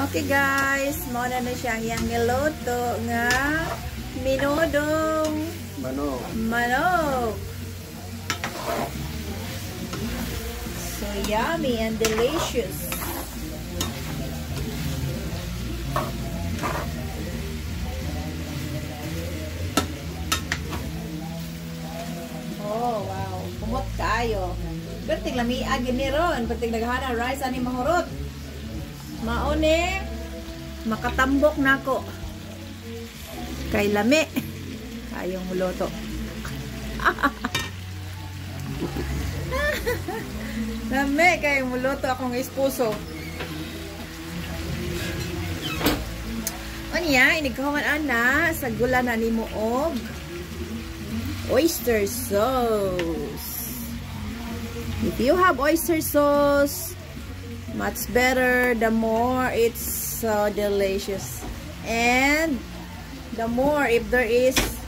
Okay guys, mo na na siyang yang niluto nga minudong Manok. manok. So yummy and delicious. Oh, wow. Kumot kayo. Perting lamiag ni ron. Perting naghana rice ani mahurot. Maone, makatambok nako. Kay lami. Kayong muloto. lami kay muloto akong esposo. Anya, inigkawan ana sa gula na ni mo og oyster sauce. If you have oyster sauce, much better the more it's so delicious. And the more if there is